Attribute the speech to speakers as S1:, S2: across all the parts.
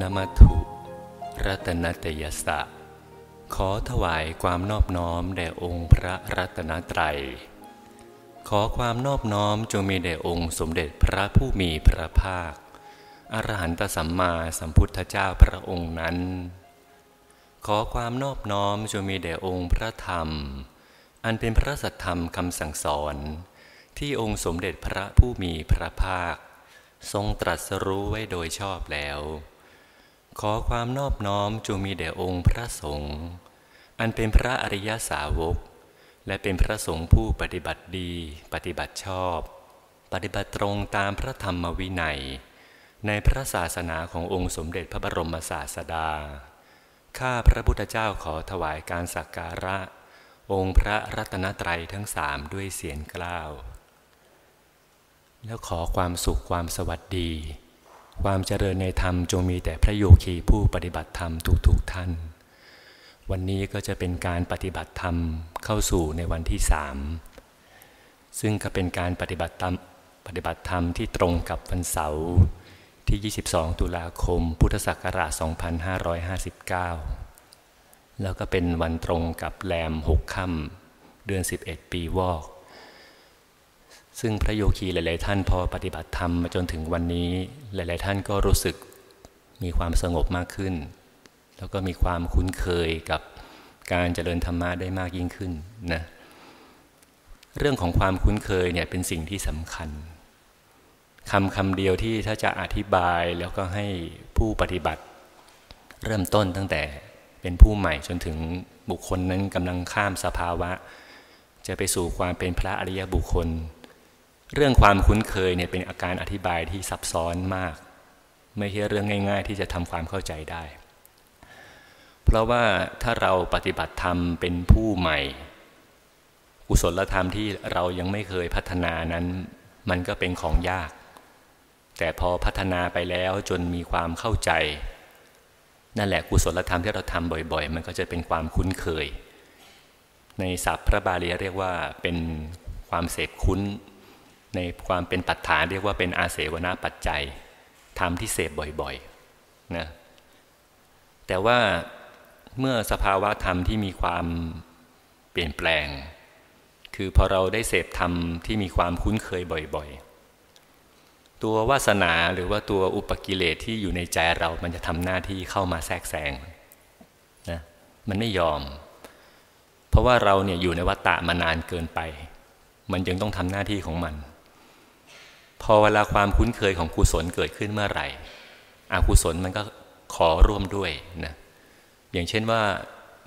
S1: นมัตุรัตนตยสะ ขอถวายความนอบน้อมแด่องค์พระรัตนตรัย ขอความนอบน้อมจงมีแด่องค์สมเด็จพระผู้มีพระภาค อรหันตสัมมาสัมพุทธเจ้าพระองค์นั้น ขอความนอบน้อมจงมีแด่องค์พระธรรม อันเป็นพระสัทธรรมคำสั่งสอน ที่องค์สมเด็จพระผู้มีพระภาค ทรงตรัสรู้ไว้โดยชอบแล้ว ขอความนอบน้อมจงมีแด่องค์พระสงฆ์อันเป็นพระอริยสาวก และเป็นพระสงฆ์ผู้ปฏิบัติดี ปฏิบัติชอบ ปฏิบัติตรงตามพระธรรมวินัย ในพระศาสนาขององค์สมเด็จพระบรมศาสดา ข้าพระพุทธเจ้าขอถวายการสักการะ องค์พระรัตนตรัยทั้งสามด้วยเสียงกล้าว แล้วขอความสุขความสวัสดี ความเจริญในธรรมจงมีแต่พระโยคีผู้ปฏิบัติธรรมทุกๆทท่าน วันนี้ก็จะเป็นการปฏิบัติธรรมเข้าสู่ในวันที่สามซึ่งก็เป็นการปฏิบัติธรรมปฏิบัติธรรมที่ตรงกับวันเสาร์ที่ 22 ตุลาคม พุทธศักราช 2559 แล้วก็เป็นวันตรงกับแรมหกค่ำเดือน 11 ปีวอก ซึ่งพระโยคีหลาย ๆ ท่านพอปฏิบัติธรรมมาจนถึงวันนี้ หลาย ๆ ท่านก็รู้สึกมีความสงบมากขึ้น แล้วก็มีความคุ้นเคยกับการเจริญธรรมะได้มากยิ่งขึ้นนะเรื่องของความคุ้นเคยเนี่ยเป็นสิ่งที่สำคัญคำคำเดียวที่ถ้าจะอธิบายแล้วก็ให้ผู้ปฏิบัติ เริ่มต้นตั้งแต่เป็นผู้ใหม่จนถึงบุคคลนั้นกำลังข้ามสภาวะ จะไปสู่ความเป็นพระอริยบุคคล เรื่องความคุ้นเคยเนี่ยเป็นอาการอธิบายที่ซับซ้อนมาก ไม่ใช่เรื่องง่ายๆ ที่จะทำความเข้าใจได้ เพราะว่าถ้าเราปฏิบัติธรรมเป็นผู้ใหม่ กุศลธรรมที่เรายังไม่เคยพัฒนานั้น มันก็เป็นของยาก แต่พอพัฒนาไปแล้วจนมีความเข้าใจ นั่นแหละกุศลธรรมที่เราทำบ่อยๆ มันก็จะเป็นความคุ้นเคย ในศัพท์พระบาลีเรียกว่าเป็นความเสพคุ้น ในความเป็นปัจฐานเรียกว่าเป็นอาเสวนาปัจจัยทำที่เสพบ่อยๆนะแต่ว่าเมื่อสภาวะธรรมที่มีความเปลี่ยนแปลง คือพอเราได้เสพธรรมที่มีความคุ้นเคยบ่อยๆ ตัววาสนาหรือว่าตัวอุปกิเลสที่อยู่ในใจเรามันจะทำหน้าที่เข้ามาแทรกแซงนะมันไม่ยอม เพราะว่าเราเนี่ยอยู่ในวัฏฏะมานานเกินไป มันยังต้องทำหน้าที่ของมัน พอเวลาความคุ้นเคยของกุศลเกิดขึ้นเมื่อไหร่อกุศลมันก็ขอร่วมด้วยนะอย่างเช่นว่า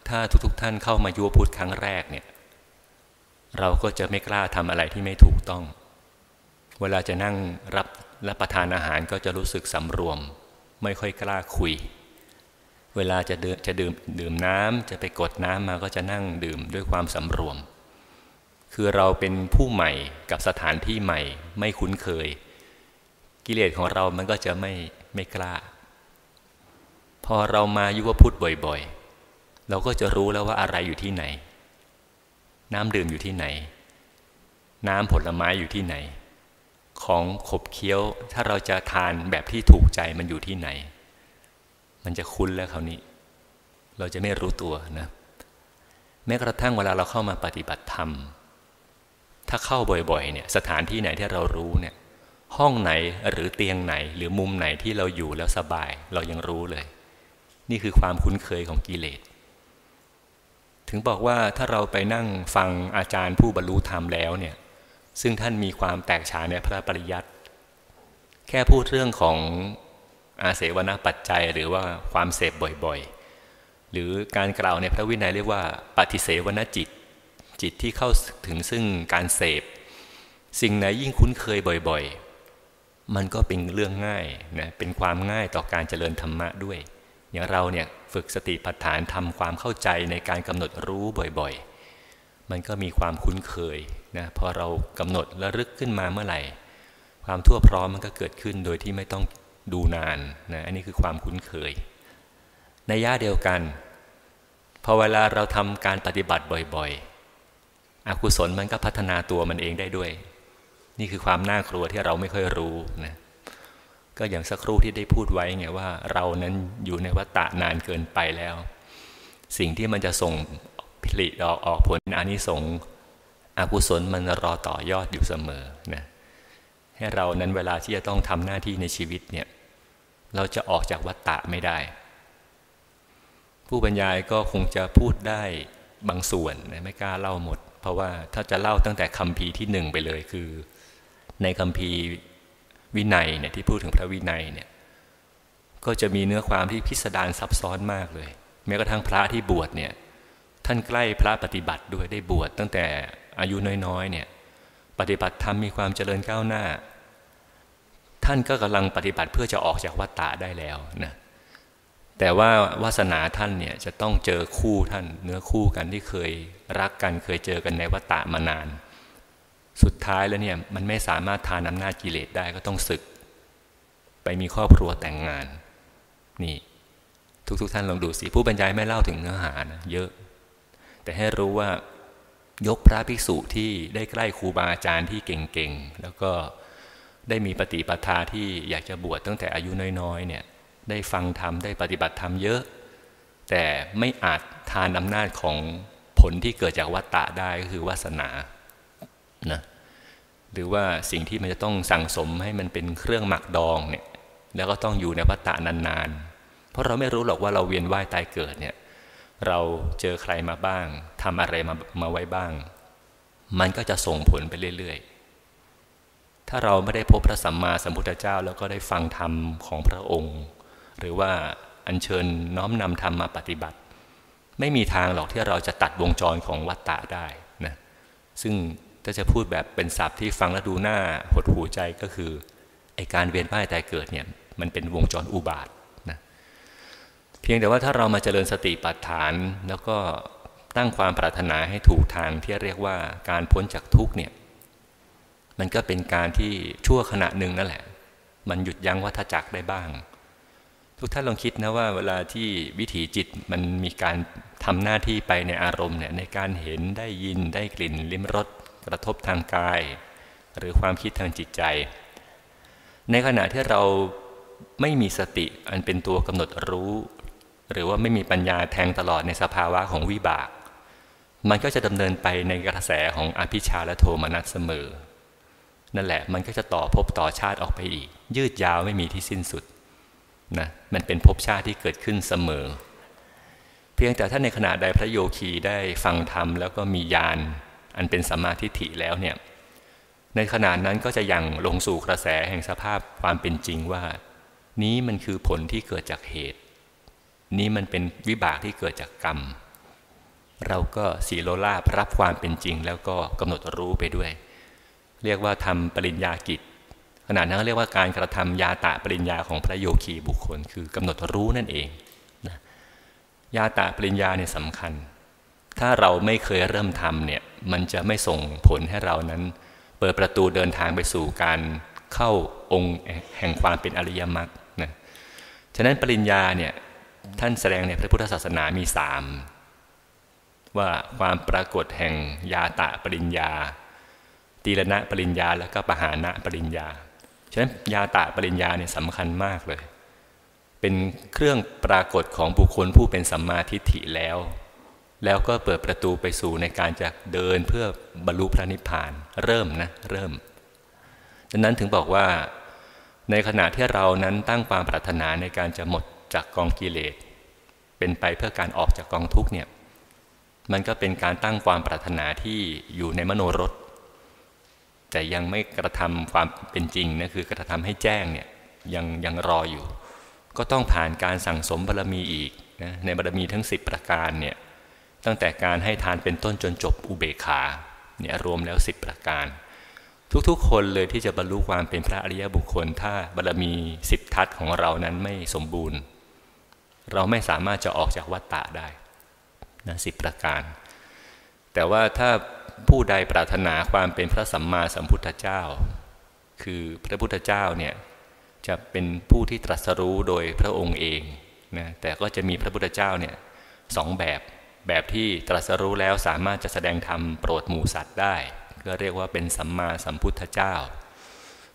S1: ถ้าทุกๆทท่านเข้ามายุวพุทธครั้งแรกเนี่ยเราก็จะไม่กล้าทำอะไรที่ไม่ถูกต้อง เวลาจะนั่งรับรับประทานอาหารก็จะรู้สึกสำรวม ไม่ค่อยกล้าคุย เวลาจะดื่มจะดื่มดื่มน้ำจะไปกดน้ำมาก็จะนั่งดื่มด้วยความสำรวม คือเราเป็นผู้ใหม่กับสถานที่ใหม่ ไม่คุ้นเคย กิเลสของเรามันก็จะไม่ไม่กล้า พอเรามายุวพุทธบ่อยๆ เราก็จะรู้แล้วว่าอะไรอยู่ที่ไหน น้ำดื่มอยู่ที่ไหน น้ำผลไม้อยู่ที่ไหน ของขบเคี้ยวถ้าเราจะทานแบบที่ถูกใจมันอยู่ที่ไหน มันจะคุ้นแล้วคราวนี้ เราจะไม่รู้ตัวนะแม้กระทั่งเวลาเราเข้ามาปฏิบัติธรรม ถ้าเข้าบ่อยๆเนี่ยสถานที่ไหนที่เรารู้เนี่ยห้องไหนหรือเตียงไหน หรือมุมไหนที่เราอยู่แล้วสบายเรายังรู้เลย นี่คือความคุ้นเคยของกิเลส ถึงบอกว่าถ้าเราไปนั่งฟังอาจารย์ผู้บรรลุธรรมแล้วเนี่ยซึ่งท่านมีความแตกฉานในพระปริยัติแค่พูดเรื่องของอาเสวนาปัจจัยหรือว่าความเสพบ่อยๆ หรือการกล่าวในพระวินัยเรียกว่าปฏิเสวนาจิต จิตที่เข้าถึงซึ่งการเสพ สิ่งไหนยิ่งคุ้นเคยบ่อยๆ มันก็เป็นเรื่องง่ายนะเป็นความง่ายต่อการเจริญธรรมะด้วย อย่างเราเนี่ยฝึกสติปัฏฐานทำความเข้าใจในการกำหนดรู้บ่อยๆ มันก็มีความคุ้นเคยนะพอเรากำหนดและลึกขึ้นมาเมื่อไหร่ ความทั่วพร้อมมันก็เกิดขึ้นโดยที่ไม่ต้องดูนานนะอันนี้คือความคุ้นเคย ในย่าเดียวกันพอเวลาเราทำการปฏิบัติบ่อยๆ อกุศลมันก็พัฒนาตัวมันเองได้ด้วย นี่คือความน่ากลัวที่เราไม่ค่อยรู้นะก็อย่างสักครู่ที่ได้พูดไว้ไงว่า เรานั้นอยู่ในวัฏฏะนานเกินไปแล้ว สิ่งที่มันจะส่งผลิตออกออกผลอานิสงส์อกุศลมันรอต่อยอดอยู่เสมอนะให้เรานั้นเวลาที่จะต้องทำหน้าที่ในชีวิตเนี่ยเราจะออกจากวัฏฏะไม่ได้ ผู้บรรยายก็คงจะพูดได้บางส่วนไม่กล้าเล่าหมด เพราะว่าถ้าจะเล่าตั้งแต่คำพีที่หนึ่งไปเลยคือ ในคำพีวินัยเนี่ยที่พูดถึงพระวินัยเนี่ยก็จะมีเนื้อความที่พิสดารซับซ้อนมากเลย แม้กระทั่งพระที่บวชเนี่ยท่านใกล้พระปฏิบัติด้วยได้บวชตั้งแต่อายุน้อยๆเนี่ยปฏิบัติธรรมมีความเจริญก้าวหน้า ท่านก็กำลังปฏิบัติเพื่อจะออกจากวัฏฏะได้แล้วนะ แต่ว่าวาสนาท่านเนี่ยจะต้องเจอคู่ท่านเนื้อคู่กันที่เคยรักกันเคยเจอกันในวัฏฏะมานาน สุดท้ายแล้วเนี่ยมันไม่สามารถทานอำนาจกิเลสได้ก็ต้องศึก ไปมีครอบครัวแต่งงาน นี่ ทุกๆทท่านลองดูสิผู้บรรยายไม่เล่าถึงเนื้อหานะเยอะ แต่ให้รู้ว่ายกพระภิกษุที่ได้ใกล้ครูบาอาจารย์ที่เก่งๆ แล้วก็ได้มีปฏิปทาที่อยากจะบวชตั้งแต่อายุน้อยๆเนี่ย ได้ฟังธรรมได้ปฏิบัติธรรมเยอะ แต่ไม่อาจทานอำนาจของผลที่เกิดจากวัตตะได้ก็คือวาสนานะหรือว่าสิ่งที่มันจะต้องสั่งสมให้มันเป็นเครื่องหมักดองเนี่ยแล้วก็ต้องอยู่ในวัตตะนานๆ เพราะเราไม่รู้หรอกว่าเราเวียนว่ายตายเกิดเนี่ยเราเจอใครมาบ้างทำอะไรมามาไว้บ้าง มันก็จะส่งผลไปเรื่อยๆ ถ้าเราไม่ได้พบพระสัมมาสัมพุทธเจ้า แล้วก็ได้ฟังธรรมของพระองค์ หรือว่าอัญเชิญน้อมนำธรรมมาปฏิบัติ ไม่มีทางหรอกที่เราจะตัดวงจรของวัฏฏะได้นะซึ่งถ้าจะพูดแบบเป็นศัพท์ที่ฟังแล้วดูหน้าหดหูใจก็คือไอการเวียนว่ายตายเกิดเนี่ยมันเป็นวงจรอุบาทเพียงแต่ว่าถ้าเรามาเจริญสติปัฏฐานแล้วก็ตั้งความปรารถนาให้ถูกทางที่เรียกว่าการพ้นจากทุกเนี่ยมันก็เป็นการที่ชั่วขณะหนึ่งนั่นแหละ มันหยุดยั้งวัฏจักรได้บ้าง ทุกท่านลองคิดนะว่าเวลาที่วิถีจิตมันมีการทำหน้าที่ไปในอารมณ์เนี่ยในการเห็นได้ยินได้กลิ่นลิ้มรสกระทบทางกาย หรือความคิดทางจิตใจ ในขณะที่เราไม่มีสติอันเป็นตัวกำหนดรู้ หรือว่าไม่มีปัญญาแทงตลอดในสภาวะของวิบาก มันก็จะดำเนินไปในกระแสของอภิชาและโทมนัสเสมอ นั่นแหละมันก็จะต่อภพต่อชาติออกไปอีก ยืดยาวไม่มีที่สิ้นสุด นะมันเป็นภพชาติที่เกิดขึ้นเสมอ เพียงแต่ถ้าในขณะใดพระโยคีได้ฟังธรรมแล้วก็มีญาณอันเป็นสัมมาทิฏฐิแล้วเนี่ยในขณะนั้นก็จะยังลงสู่กระแสแห่งสภาพความเป็นจริงว่า นี้มันคือผลที่เกิดจากเหตุ นี้มันเป็นวิบากที่เกิดจากกรรม เราก็สีโลลาบรับความเป็นจริง แล้วก็กำหนดรู้ไปด้วย เรียกว่าทำปริญญากิจ ขนาดนั้นเรียกว่าการกระทำยาตะปริญญาของพระโยคีบุคคล คือกำหนดรู้นั่นเองนะยาตะปริญญาเนี่ยสำคัญ ถ้าเราไม่เคยเริ่มทำเนี่ยมันจะไม่ส่งผลให้เรานั้น เปิดประตูเดินทางไปสู่การเข้าองค์แห่งความเป็นอริยมรรคนะฉะนั้นปริญญาเนี่ยท่านแสดงในพระพุทธศาสนามีสามว่าความปรากฏแห่งยาตะปริญญาตีรณะปริญญา แล้วก็ปหานะปริญญา ฉะนั้นยาตะปริญญาเนี่ยสำคัญมากเลย เป็นเครื่องปรากฏของบุคคลผู้เป็นสัมมาทิฏฐิแล้ว แล้วก็เปิดประตูไปสู่ในการจะเดินเพื่อบรรลุพระนิพพาน เริ่มนะเริ่มดังนั้นถึงบอกว่าในขณะที่เรานั้นตั้งความปรารถนาในการจะหมดจากกองกิเลสเป็นไปเพื่อการออกจากกองทุกเนี่ยมันก็เป็นการตั้งความปรารถนาที่อยู่ในมโนรถ แต่ยังไม่กระทำความเป็นจริงนะคือกระทำให้แจ้งเนี่ยยังยังรออยู่ ก็ต้องผ่านการสั่งสมบารรมีอีกนะในบารรมีทั้ง 10 ประการเนี่ยตั้งแต่การให้ทานเป็นต้นจนจบอุเบกขาเนี่ยรวมแล้ว 10 ประการ ทุกๆ คนเลยที่จะบรรลุความเป็นพระอริยบุคคล ถ้าบารรมีสิบทัศของเรานั้นไม่สมบูรณ์ เราไม่สามารถจะออกจากวัฏฏะได้นะสิบประการ แต่ว่าถ้า ผู้ใดปรารถนาความเป็นพระสัมมาสัมพุทธเจ้า คือพระพุทธเจ้าเนี่ยจะเป็นผู้ที่ตรัสรู้โดยพระองค์เองนะแต่ก็จะมีพระพุทธเจ้าเนี่ยสองแบบแบบที่ตรัสรู้แล้วสามารถจะแสดงธรรมโปรดหมู่สัตว์ได้ ก็เรียกว่าเป็นสัมมาสัมพุทธเจ้า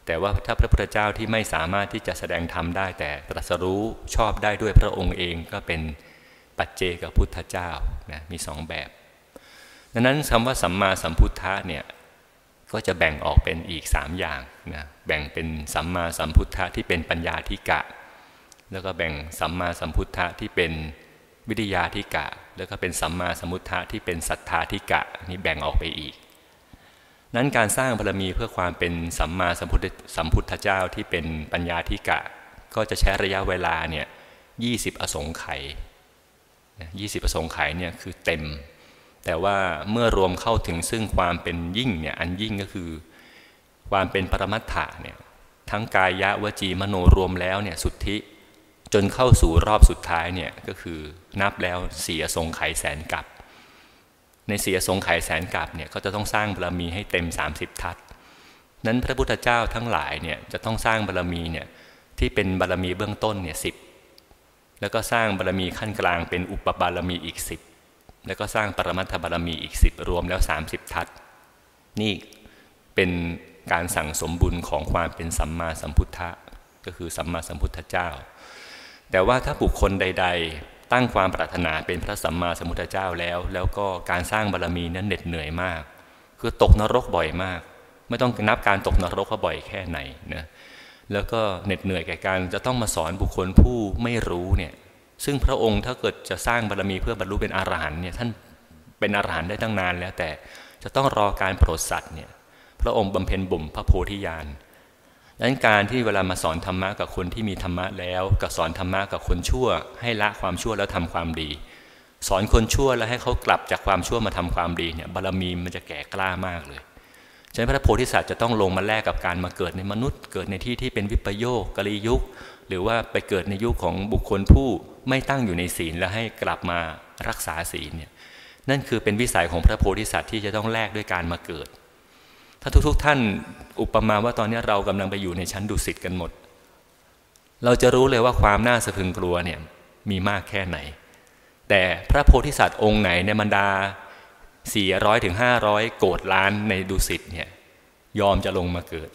S1: แต่ว่าถ้าพระพุทธเจ้าที่ไม่สามารถที่จะแสดงธรรมได้ แต่ตรัสรู้ชอบได้ด้วยพระองค์เองก็เป็นปัจเจกพุทธเจ้านะมีสองแบบ ดังนั้นคำว่าสัมมาสัมพุทธะเนี่ยก็จะแบ่งออกเป็นอีกสามอย่างนะแบ่งเป็นสัมมาสัมพุทธะที่เป็นปัญญาธิกะ แล้วก็แบ่งสัมมาสัมพุทธะที่เป็นวิทยาธิกะ แล้วก็เป็นสัมมาสัมพุทธะที่เป็นศรัทธาธิกะนี่แบ่งออกไปอีก นั้นการสร้างบารมีเพื่อความเป็นสัมมาสัมพุทธสัมพุทธเจ้าที่เป็นปัญญาธิกะ ก็จะใช้ระยะเวลาเนี่ยยีอสงไขยยี่สิบอสงไขยเนี่ยคือเต็ม แต่ว่าเมื่อรวมเข้าถึงซึ่งความเป็นยิ่งเนี่ยอันยิ่งก็คือ ความเป็นปรมัตถะเนี่ยทั้งกายะวจีมโนรวมแล้วเนี่ยสุทธิจนเข้าสู่รอบสุดท้ายเนี่ยก็คือนับแล้วเสียทรงไขแสนกับ ในเสียทรงไขแสนกับเนี่ยก็จะต้องสร้างบารมีให้เต็ม 30 ทัศนั้นพระพุทธเจ้าทั้งหลายเนี่ยจะต้องสร้างบารมีเนี่ยที่เป็นบารมีเบื้องต้นเนี่ยสิแล้วก็สร้างบารมีขั้นกลางเป็นอุปบารมีอีกสิบ แล้วก็สร้างปรมัตถบารมีอีกสิบรวมแล้ว 30 ทัศนี่เป็นการสั่งสมบุญของความเป็นสัมมาสัมพุทธะก็คือสัมมาสัมพุทธเจ้า แต่ว่าถ้าบุคคลใด ๆ ตั้งความปรารถนาเป็นพระสัมมาสัมพุทธเจ้าแล้ว แล้วก็การสร้างบารรมีนั้นเหน็ดเหนื่อยมาก คือตกนรกบ่อยมาก ไม่ต้องนับการตกนรกว่าบ่อยแค่ไหนนะแล้วก็เหน็ดเหนื่อยแก่การจะต้องมาสอนบุคคลผู้ไม่รู้เนี่ย ซึ่งพระองค์ถ้าเกิดจะสร้างบารรมีเพื่อบรรลุเป็นอรหันต์เนี่ยท่านเป็นอรหันต์ได้ตั้งนานแล้วแต่จะต้องรอการโปรดสัตว์เนี่ยพระองค์บำเพ็ญบ่มพระโพธิญาณดังนั้นการที่เวลามาสอนธรรมะกับคนที่มีธรรมะแล้วกับสอนธรรมะกับคนชั่ว ให้ละความชั่วแล้วทำความดี สอนคนชั่วแล้วให้เขากลับจากความชั่วมาทำความดีเนี่ยบารรมีมันจะแก่กล้ามากเลยฉะนั้นพระโพธิสัตว์จะต้องลงมาแลกกับการมาเกิดในมนุษย์ เกิดในที่ที่เป็นวิปโยคกะลียุค หรือว่าไปเกิดในยุคของบุคคลผู้ไม่ตั้งอยู่ในศีลแล้วให้กลับมารักษาศีลเนี่ยนั่นคือเป็นวิสัยของพระโพธิสัตว์ที่จะต้องแลกด้วยการมาเกิด ถ้าทุกๆทท่านอุปมาว่าตอนนี้เรากำลังไปอยู่ในชั้นดุสิตกันหมด เราจะรู้เลยว่าความน่าสะพึงกลัวเนี่ยมีมากแค่ไหน แต่พระโพธิสัตว์องค์ไหนในบรรดา 400ถึง500โกดล้านในดุสิตเนี่ยยอมจะลงมาเกิด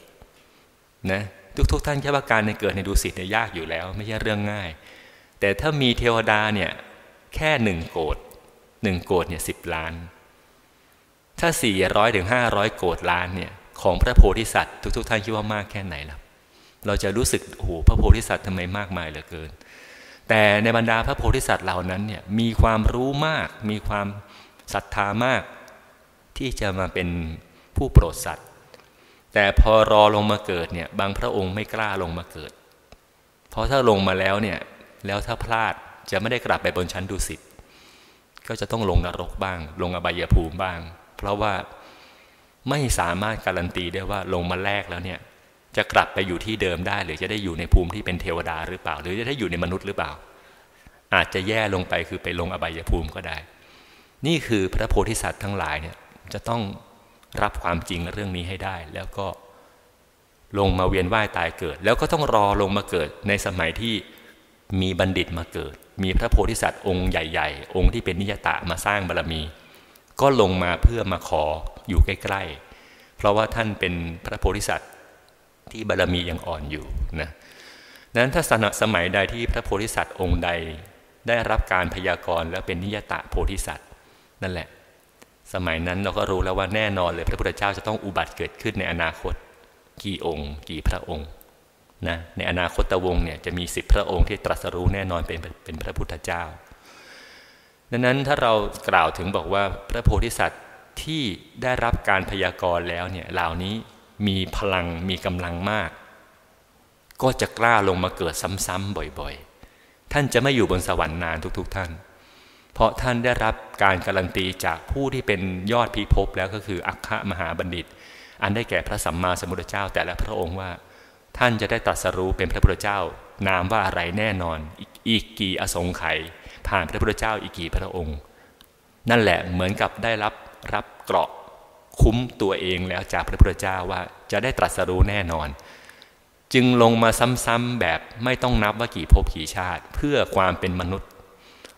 S1: นะ ทุกๆทท่านแค่ว่าการในเกิดในดุสิตเนี่ยยากอยู่แล้ว ไม่ใช่เรื่องง่าย แต่ถ้ามีเทวดาเนี่ยแค่หนึ่งโกดหนึ่งโกดเนี่ยสิบล้าน ถ้าสี่ร้อยถึงห้าร้อยโกดล้านเนี่ยของพระโพธิสัตว์ทุกๆท่านคิดว่ามากแค่ไหนล่ะเราจะรู้สึกโอ้โหพระโพธิสัตว์ทำไมมากมายเหลือเกิน แต่ในบรรดาพระโพธิสัตว์เหล่านั้นเนี่ยมีความรู้มาก มีความศรัทธามาก ที่จะมาเป็นผู้โปรดสัตว์ แต่พอรอลงมาเกิดเนี่ย บางพระองค์ไม่กล้าลงมาเกิด เพราะถ้าลงมาแล้วเนี่ย แล้วถ้าพลาดจะไม่ได้กลับไปบนชั้นดุสิตก็จะต้องลงนรกบ้าง ลงอบายภูมิบ้าง เพราะว่าไม่สามารถการันตีได้ว่าลงมาแรกแล้วเนี่ย จะกลับไปอยู่ที่เดิมได้ หรือจะได้อยู่ในภูมิที่เป็นเทวดาหรือเปล่า หรือจะได้อยู่ในมนุษย์หรือเปล่า อาจจะแย่ลงไปคือไปลงอบายภูมิก็ได้ นี่คือพระโพธิสัตว์ทั้งหลายเนี่ยจะต้อง รับความจริงเรื่องนี้ให้ได้ แล้วก็ลงมาเวียนว่ายตายเกิด แล้วก็ต้องรอลงมาเกิดในสมัยที่มีบัณฑิตมาเกิด มีพระโพธิสัตว์องค์ใหญ่ ๆ องค์ที่เป็นนิยตะมาสร้างบารรมี ก็ลงมาเพื่อมาขออยู่ใกล้ ๆ เพราะว่าท่านเป็นพระโพธิสัตว์ที่บารรมียังอ่อนอยู่นะนั้นถ้าสมัยใดที่พระโพธิสัตว์องค์ใดได้รับการพยากรณ์แล้วเป็นนิยตะโพธิสัตว์ นั่นแหละ สมัยนั้นเราก็รู้แล้วว่าแน่นอนเลยพระพุทธเจ้าจะต้องอุบัติเกิดขึ้นในอนาคต กี่องค์ กี่พระองค์นะในอนาคตวงเนี่ยจะมีสิบพระองค์ที่ตรัสรู้แน่นอนเป็นเป็นพระพุทธเจ้า ดังนั้นถ้าเรากล่าวถึงบอกว่าพระโพธิสัตว์ที่ได้รับการพยากรณ์แล้วเนี่ยเหล่านี้มีพลังมีกำลังมาก ก็จะกล้าลงมาเกิดซ้ำๆบ่อยๆ ท่านจะไม่อยู่บนสวรรค์นานทุกๆ ท่าน เพราะท่านได้รับการการันตีจากผู้ที่เป็นยอดพิภพแล้วก็คืออัคคมหาบัณฑิต อันได้แก่พระสัมมาสัมพุทธเจ้า แต่ละพระองค์ว่า ท่านจะได้ตรัสรู้เป็นพระพุทธเจ้านามว่าอะไรแน่นอนอีกกี่อสงไขยผ่านพระพุทธเจ้าอีกกี่พระองค์ นั่นแหละเหมือนกับได้รับรับเกราะคุ้มตัวเองแล้วจากพระพุทธเจ้าว่าจะได้ตรัสรู้แน่นอน จึงลงมาซ้ำๆแบบไม่ต้องนับว่ากี่ภพกี่ชาติ เพื่อความเป็นมนุษย์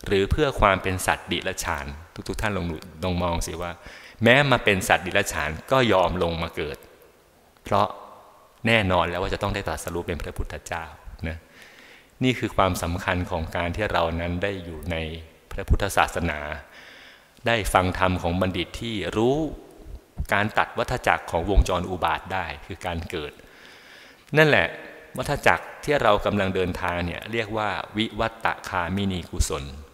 S1: หรือเพื่อความเป็นสัตว์ดิลฉานทุกๆท่านลองลองมองสิว่า แม้มาเป็นสัตว์ดิลฉานก็ยอมลงมาเกิด เพราะแน่นอนแล้วว่าจะต้องได้ตรัสรู้เป็นพระพุทธเจ้านะนี่คือความสำคัญของการที่เรานั้นได้อยู่ในพระพุทธศาสนา ได้ฟังธรรมของบัณฑิตที่รู้การตัดวัฏจักรของวงจรอุบาทได้คือการเกิด นั่นแหละวัฏจักรที่เรากำลังเดินทางเนี่ยเรียกว่าวิวัตตคามินีกุศลน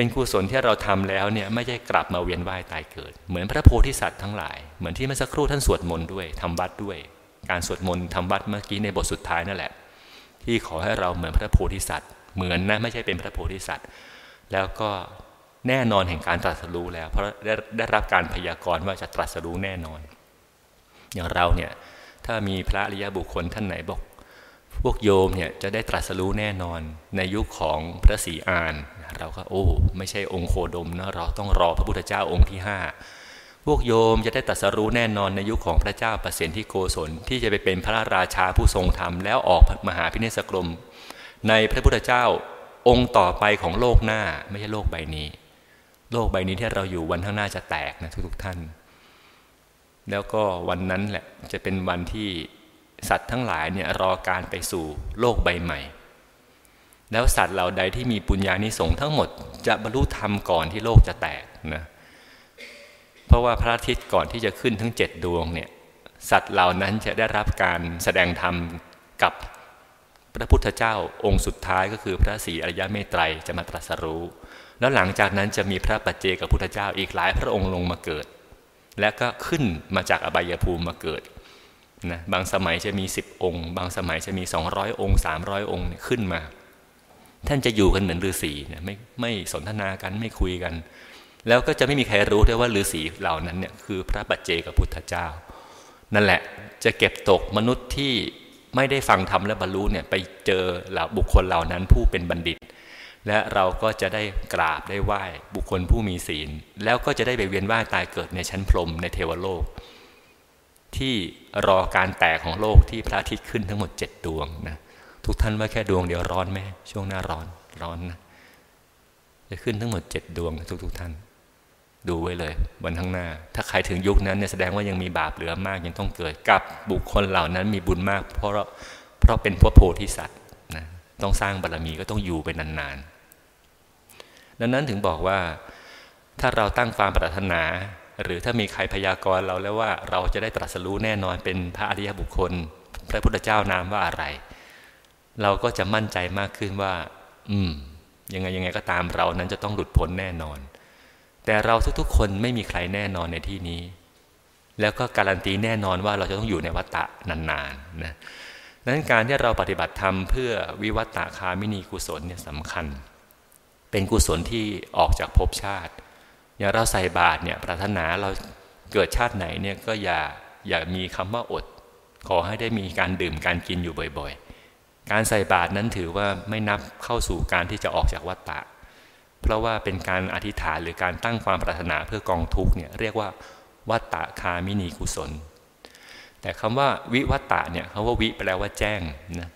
S1: เป็นกุศลที่เราทำแล้วเนี่ยไม่ใช่กลับมาเวียนว่ายตายเกิด เหมือนพระโพธิสัตว์ทั้งหลาย เหมือนที่เมื่อสักครู่ท่านสวดมนต์ด้วยทำวัดด้วย การสวดมนต์ทำวัดเมื่อกี้ในบทสุดท้ายนั่นแหละ ที่ขอให้เราเหมือนพระโพธิสัตว์ เหมือนนะไม่ใช่เป็นพระโพธิสัตว์ แล้วก็แน่นอนแห่งการตรัสรู้แล้ว เพราะได้ได้รับการพยากรณ์ว่าจะตรัสรู้แน่นอน อย่างเราเนี่ยถ้ามีพระอริยบุคคลท่านไหนบอกพวกโยมเนี่ยจะได้ตรัสรู้แน่นอนในยุคของพระศรีอาน เราก็โอ้ไม่ใช่องค์โคดมนะเราต้องรอพระพุทธเจ้าองค์ที่ห้าพวกโยมจะได้ตรัสรู้แน่นอนในยุคของพระเจ้าประสิทธิโกศลที่จะไปเป็นพระราชาผู้ทรงธรรมแล้วออกมหาพิเนศกรม ในพระพุทธเจ้าองค์ต่อไปของโลกหน้าไม่ใช่โลกใบนี้ โลกใบนี้ที่เราอยู่วันข้างหน้าจะแตกนะทุกๆท่าน แล้วก็วันนั้นแหละจะเป็นวันที่สัตว์ทั้งหลายเนี่ยรอการไปสู่โลกใบใหม่ แล้วสัตว์เหล่าใดที่มีปุญญานิสงทั้งหมดจะบรรลุธรรมก่อนที่โลกจะแตกนะเพราะว่าพระอาทิตย์ก่อนที่จะขึ้นทั้งเจ็ดดวงเนี่ยสัตว์เหล่านั้นจะได้รับการแสดงธรรมกับพระพุทธเจ้าองค์สุดท้ายก็คือพระศรีอริยเมตไตรจะมาตรัสรู้ แล้วหลังจากนั้นจะมีพระปัจเจกับพุทธเจ้าอีกหลายพระองค์ลงมาเกิด และก็ขึ้นมาจากอบายภูมิมาเกิดนะบางสมัยจะมี 10 องค์ บางสมัยจะมี 200 องค์ 300 องค์ขึ้นมา ท่านจะอยู่กันเหมือนฤาษีเนี่ยไม่ไม่สนทนากันไม่คุยกัน แล้วก็จะไม่มีใครรู้ด้วยว่าฤาษีเหล่านั้นเนี่ยคือพระปัจเจกพุทธเจ้า นั่นแหละจะเก็บตกมนุษย์ที่ไม่ได้ฟังธรรมและบรรลุเนี่ยไปเจอเหล่าบุคคลเหล่านั้นผู้เป็นบัณฑิต และเราก็จะได้กราบได้ไหว้บุคคลผู้มีศีล แล้วก็จะได้ไปเวียนว่ายตายเกิดในชั้นพรหมในเทวโลก ที่รอการแตกของโลกที่พระอาทิตย์ขึ้นทั้งหมดเจ็ดดวงนะ ทุกท่านว่าแค่ดวงเดียวร้อนไหมช่วงหน้าร้อนร้อนนะจะขึ้นทั้งหมดเจ็ดดวงทุกทุกท่าน ดูไว้เลยวันข้างหน้า ถ้าใครถึงยุคนั้นเนี่ยแสดงว่ายังมีบาปเหลือมากยังต้องเกิดกับบุคคลเหล่านั้นมีบุญมาก เพราะเพราะเป็นพระโพธิสัตว์นะต้องสร้างบารรมีก็ต้องอยู่ไปนานๆดังนั้นถึงบอกว่าถ้าเราตั้งความปรารถนา หรือถ้ามีใครพยากรณ์เราแล้วว่าเราจะได้ตรัสรู้แน่นอนเป็นพระอริยบุคคล พระพุทธเจ้านามว่าอะไร เราก็จะมั่นใจมากขึ้นว่า อืม ยังไงยังไงก็ตามเรานั้นจะต้องหลุดพ้นแน่นอน แต่เราทุกๆ คนไม่มีใครแน่นอนในที่นี้ แล้วก็การันตีแน่นอนว่าเราจะต้องอยู่ในวัฏฏะนานๆนะนั้นการที่เราปฏิบัติธรรมเพื่อวิวัตตะคามินีกุศลเนี่ยสำคัญ เป็นกุศลที่ออกจากภพชาติ อย่างเราใส่บาตรเนี่ยปรารถนาเราเกิดชาติไหนเนี่ยก็อย่าอย่ามีคำว่าอด ขอให้ได้มีการดื่มการกินอยู่บ่อยๆ การใส่บาตรนั้นถือว่าไม่นับเข้าสู่การที่จะออกจากวัฏฏะเพราะว่าเป็นการอธิษฐานหรือการตั้งความปรารถนาเพื่อกองทุกเนี่ยเรียกว่าวัตตะคามินีกุศล แต่คำว่าวิวัตตะเนี่ยคำว่าวิแปลว่าแจ้งนะ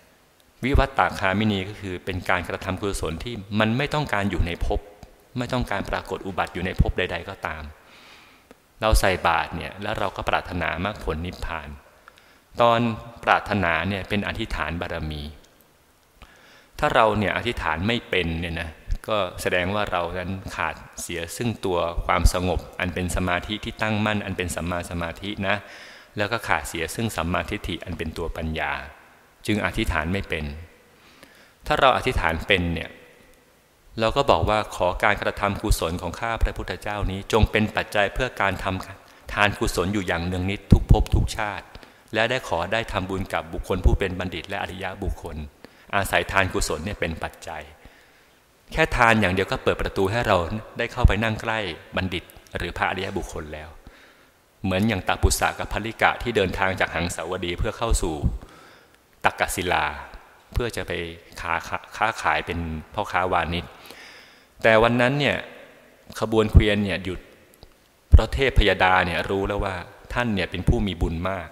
S1: วิวัตตะคามินีก็คือเป็นการกระทำกุศลที่มันไม่ต้องการอยู่ในภพไม่ต้องการปรากฏอุบัติอยู่ในภพใด ๆ ก็ตาม เราใส่บาตรเนี่ยแล้วเราก็ปรารถนามากผลนิพพาน ตอนปรารถนาเนี่ยเป็นอธิษฐานบารมี ถ้าเราเนี่ยอธิษฐานไม่เป็นเนี่ยนะก็แสดงว่าเรานั้นขาดเสียซึ่งตัวความสงบ อันเป็นสมาธิที่ตั้งมั่น อันเป็นสัมมาสมาธินะแล้วก็ขาดเสียซึ่งสัมมาทิฏฐิอันเป็นตัวปัญญา จึงอธิษฐานไม่เป็น ถ้าเราอธิษฐานเป็นเนี่ยเราก็บอกว่าขอการกระทำกุศลของข้าพระพุทธเจ้านี้ จงเป็นปัจจัยเพื่อการทำทานกุศลอยู่อย่างเนืองนิดทุกภพทุกชาติ และได้ขอได้ทำบุญกับบุคคลผู้เป็นบัณฑิตและอริยะบุคคล อาศัยทานกุศลเนี่ยเป็นปัจจัย แค่ทานอย่างเดียวก็เปิดประตูให้เราได้เข้าไปนั่งใกล้บัณฑิต หรือพระอริยบุคคลแล้ว เหมือนอย่างตาปุษะกับภริกะที่เดินทางจากหังสาวดีเพื่อเข้าสู่ตักกศิลา เพื่อจะไปค้าค้าขายเป็นพ่อค้าวานิชแต่วันนั้นเนี่ยขบวนเกวียนเนี่ยหยุดเพราะเทพพยดาเนี่ยรู้แล้วว่าท่านเนี่ยเป็นผู้มีบุญมาก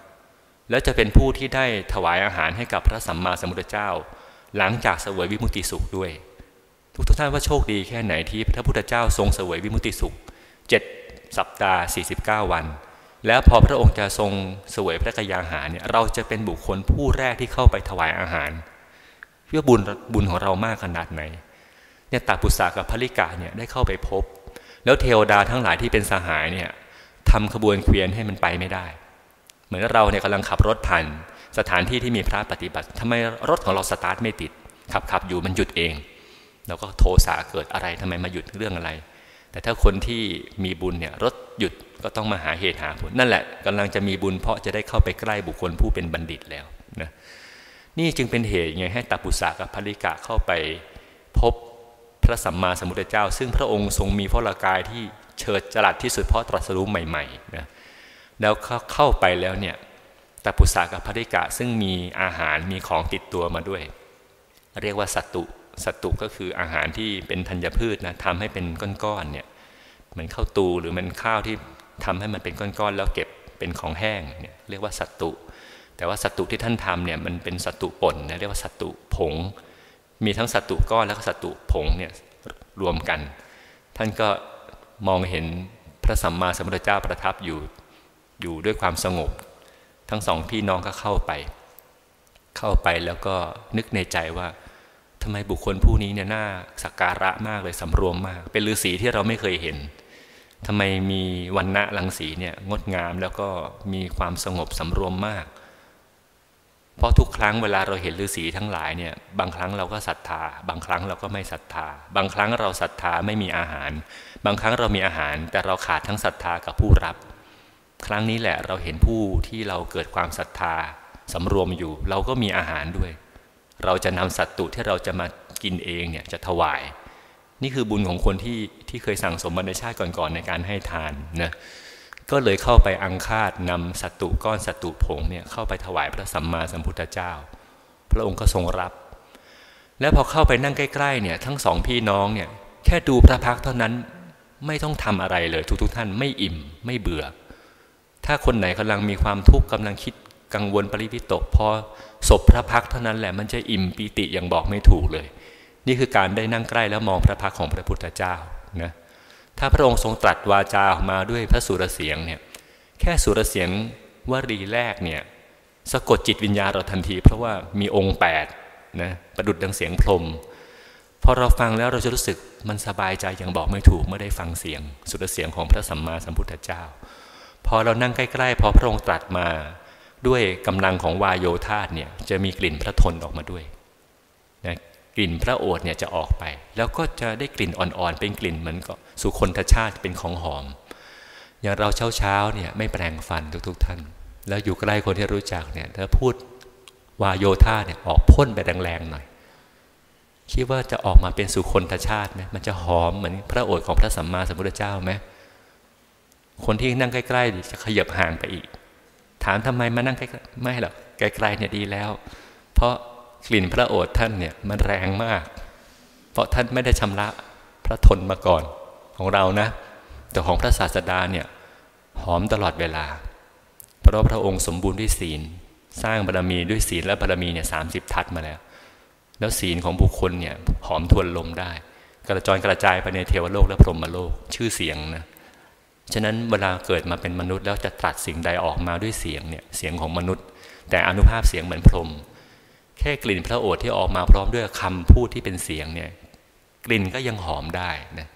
S1: แล้วจะเป็นผู้ที่ได้ถวายอาหารให้กับพระสัมมาสัมพุทธเจ้า หลังจากเสวยวิมุติสุขด้วย ทุกทุกท่านว่าโชคดีแค่ไหนที่พระพุทธเจ้าทรงเสวยวิมุติสุขเจ็ดสัปดาห์ 49 วัน แล้วพอพระองค์จะทรงเสวยพระกยาหารเนี่ยเราจะเป็นบุคคลผู้แรกที่เข้าไปถวายอาหารเพื่อบุญบุญของเรามากขนาดไหนเนี่ยตาปุษากับพริกาเนี่ยได้เข้าไปพบ แล้วเทวดาทั้งหลายที่เป็นสหายเนี่ยทำขบวนเกวียนให้มันไปไม่ได้ เหมือนเราเนี่ยกำลังขับรถผ่าน สถานที่ที่มีพระปฏิบัติทำไมรถของเราสตาร์ทไม่ติดขับขับอยู่มันหยุดเอง เราก็โทสะเกิดอะไรทำไมมาหยุดเรื่องอะไร แต่ถ้าคนที่มีบุญเนี่ยรถหยุดก็ต้องมาหาเหตุหาผลนั่นแหละกำลังจะมีบุญเพราะจะได้เข้าไปใกล้บุคคลผู้เป็นบัณฑิตแล้วนะนี่จึงเป็นเหตุไงให้ตัปุษากับภริกะเข้าไปพบพระสัมมาสัมพุทธเจ้า ซึ่งพระองค์ทรงมีพระกายที่เฉิดจรัสที่สุดเพราะตรัสรู้ใหม่ๆนะแล้วเข้าไปแล้วเนี่ย ตปุษากับภริกะซึ่งมีอาหารมีของติดตัวมาด้วย เรียกว่าสัตตุสัตตุก็คืออาหารที่เป็นธัญพืชนะทำให้เป็นก้อนๆเนี่ยเหมือนข้าวตูหรือมันข้าวที่ทำให้มันเป็นก้อนๆแล้วเก็บเป็นของแห้งเนี่ยเรียกว่าสัตตุแต่ว่าสัตตุที่ท่านทำเนี่ยมันเป็นสัตตุป่นนะเรียกว่าสัตตุผง มีทั้งสัตตุก้อนแล้วก็สัตตุผงเนี่ยรวมกัน ท่านก็มองเห็นพระสัมมาสัมพุทธเจ้าประทับอยู่อยู่ด้วยความสงบ ทั้งสองพี่น้องก็เข้าไป เข้าไปแล้วก็นึกในใจว่าทำไมบุคคลผู้นี้เนี่ยน่าสักการะมากเลยสำรวมมาก เป็นฤาษีที่เราไม่เคยเห็นทำไมมีวันณะลังสีเนี่ยงดงามแล้วก็มีความสงบสำรวมมาก เพราะทุกครั้งเวลาเราเห็นฤาษีทั้งหลายเนี่ยบางครั้งเราก็ศรัทธา บางครั้งเราก็ไม่ศรัทธา บางครั้งเราศรัทธาไม่มีอาหาร บางครั้งเรามีอาหาร แต่เราขาดทั้งศรัทธากับผู้รับ ครั้งนี้แหละเราเห็นผู้ที่เราเกิดความศรัทธาสำรวมอยู่ เราก็มีอาหารด้วย เราจะนำสัตตุที่เราจะมากินเองเนี่ยจะถวาย นี่คือบุญของคนที่ที่เคยสั่งสมบัติชาติก่อนๆในการให้ทานนะก็เลยเข้าไปอังคาดนำสัตตุก้อนสัตตุผงเนี่ยเข้าไปถวายพระสัมมาสัมพุทธเจ้า พระองค์ก็ทรงรับ แล้วพอเข้าไปนั่งใกล้ๆเนี่ยทั้งสองพี่น้องเนี่ยแค่ดูพระพักเท่านั้นไม่ต้องทำอะไรเลยทุกๆท่านไม่อิ่มไม่เบื่อ ถ้าคนไหนกำลังมีความทุกข์กำลังคิดกังวลปริวิตกพอศพพระพักเท่านั้นแหละมันจะอิ่มปีติอย่างบอกไม่ถูกเลย นี่คือการได้นั่งใกล้แล้วมองพระพักของพระพุทธเจ้านะถ้าพระองค์ทรงตรัสวาจาออกมาด้วยพระสุรเสียงเนี่ยแค่สุรเสียงวรีแรกเนี่ยสะกดจิตวิญญาณเราทันที เพราะว่ามีองค์8นะประดุดดังเสียงพรมพอเราฟังแล้วเราจะรู้สึกมันสบายใจอย่างบอกไม่ถูกเมื่อได้ฟังเสียง สุรเสียงของพระสัมมาสัมพุทธเจ้า พอเรานั่งใกล้ๆพอพระองค์ตรัสมา ด้วยกำลังของวายโยธาเนี่ยจะมีกลิ่นพระทนออกมาด้วยนะกลิ่นพระโอษฐ์เนี่ยจะออกไป แล้วก็จะได้กลิ่นอ่อนๆ เป็นกลิ่นเหมือนกับสุคนทชาติเป็นของหอม อย่างเราเช้าๆเนี่ยไม่แปรงฟันทุกๆท่าน แล้วอยู่ใกล้คนที่รู้จักเนี่ยถ้าพูดวายโยธาเนี่ยออกพ่นไปแรงๆหน่อยคิดว่าจะออกมาเป็นสุคนทชาติไหมมันจะหอมเหมือนพระโอษฐ์ของพระสัมมาสัมพุทธเจ้าไหม คนที่นั่งใกล้ๆจะขยับห่างไปอีก ถามทำไมมานั่งใกล้ไม่หรอกไกลๆเนี่ยดีแล้ว เพราะกลิ่นพระโอษฐ์ท่านเนี่ยมันแรงมาก เพราะท่านไม่ได้ชำระพระทนมาก่อนของเรานะ แต่ของพระศาสดาเนี่ยหอมตลอดเวลา เพราะพระองค์สมบูรณ์ด้วยศีล สร้างบารรมีด้วยศีลและบารรมีเนี่ยสาทัศมาแล้ว แล้วศีลของบุคคลเนี่ยหอมทวนลมได้ กระจรกระจายไปในเทวโลกและพรหมโลกชื่อเสียงนะ ฉะนั้นเวลาเกิดมาเป็นมนุษย์แล้วจะตรัสสิ่งใดออกมาด้วยเสียงเนี่ยเสียงของมนุษย์ แต่อนุภาพเสียงเหมือนพรม แค่กลิ่นพระโอษฐ์ที่ออกมาพร้อมด้วยคำพูดที่เป็นเสียงเนี่ยกลิ่นก็ยังหอมได้นะ